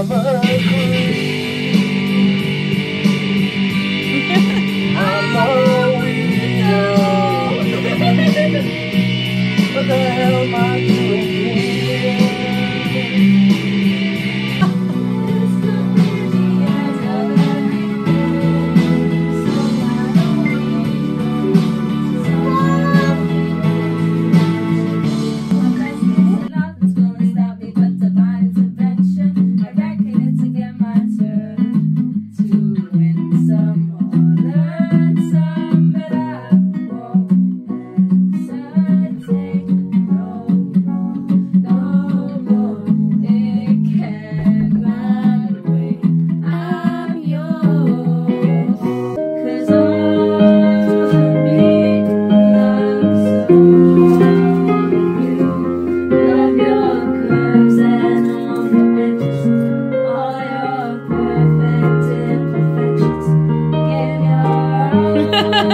What the hell am I doing?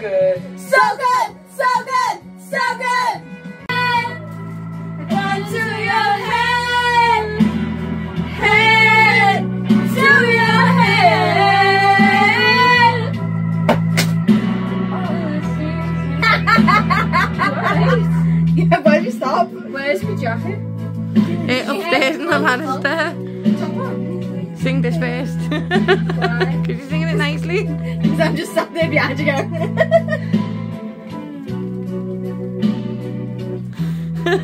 good. So good, so good, so good. Gun to your head, head to your head. Yeah, why'd you stop? Where's my jacket? Eh, upstairs in the banister. Sing this first. Could you sing it nicely? Because I'm just sat there behind you going.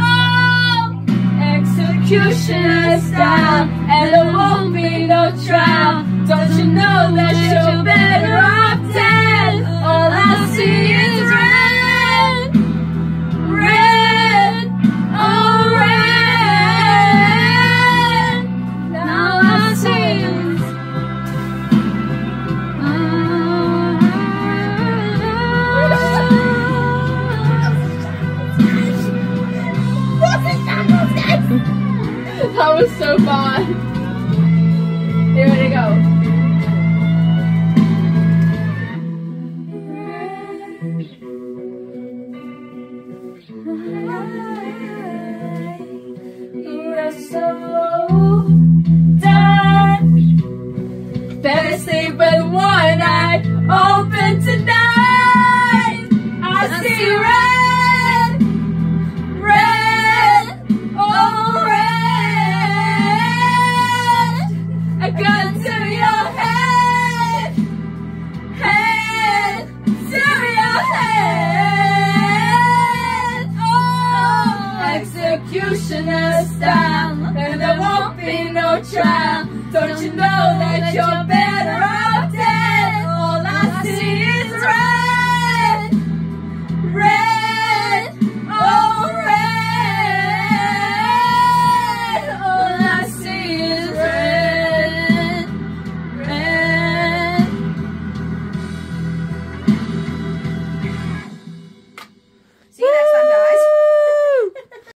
Oh, executioner style, and there won't be no trial. Don't you know that you're better off dead? All I see that was so fun. Here we go. and there won't be no trial. Don't you know that you're better?